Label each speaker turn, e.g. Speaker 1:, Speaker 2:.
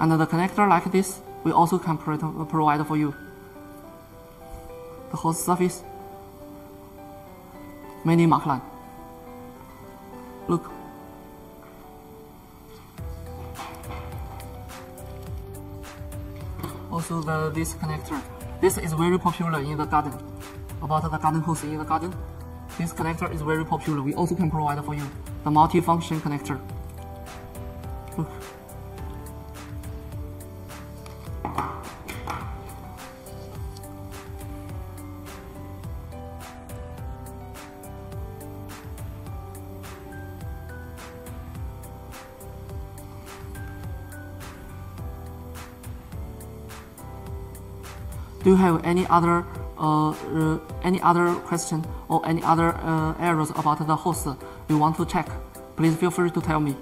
Speaker 1: And the connector like this, we also can provide for you. The hose surface, many mark line. Look. Also the this connector. This is very popular in the garden. About the garden hose in the garden. This connector is very popular. We also can provide for you the multi-function connector. Look. Do you have any other uh, uh, any other question or any other uh, errors about the hose you want to check? Please feel free to tell me.